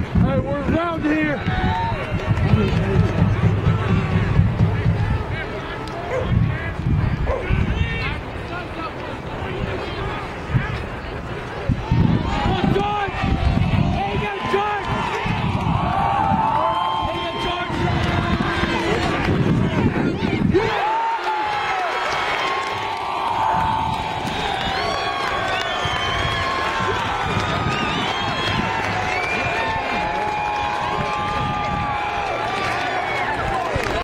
Hey, we're around here.